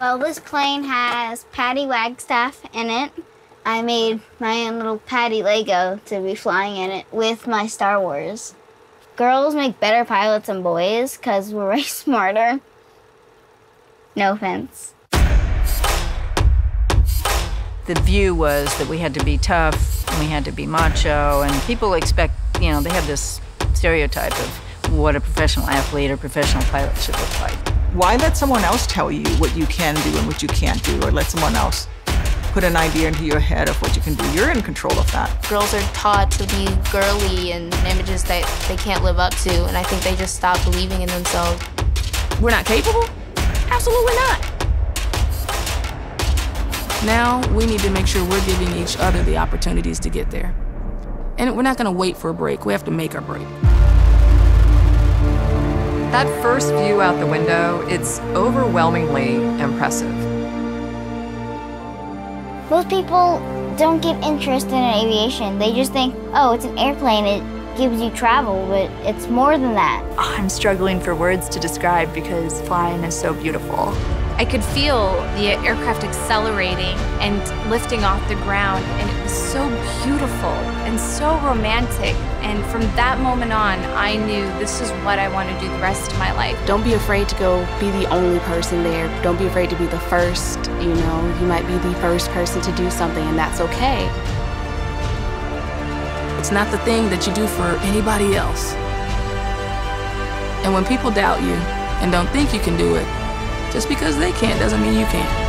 Well, this plane has Patty Wagstaff in it. I made my own little Patty Lego to be flying in it with my Star Wars. Girls make better pilots than boys because we're way smarter. No offense. The view was that we had to be tough, and we had to be macho, and people expect, you know, they have this stereotype of what a professional athlete or professional pilot should look like. Why let someone else tell you what you can do and what you can't do, or let someone else put an idea into your head of what you can do? You're in control of that. Girls are taught to be girly and images that they can't live up to, and I think they just stop believing in themselves. We're not capable? Absolutely not. Now we need to make sure we're giving each other the opportunities to get there. And we're not going to wait for a break. We have to make our break. That first view out the window, it's overwhelmingly impressive. Most people don't get interested in aviation. They just think, oh, it's an airplane, it gives you travel, but it's more than that. I'm struggling for words to describe because flying is so beautiful. I could feel the aircraft accelerating and lifting off the ground, and it was so beautiful and so romantic. And from that moment on, I knew this is what I want to do the rest of my life. Don't be afraid to go be the only person there. Don't be afraid to be the first. You know, you might be the first person to do something, and that's okay. It's not the thing that you do for anybody else. And when people doubt you and don't think you can do it, just because they can't doesn't mean you can't.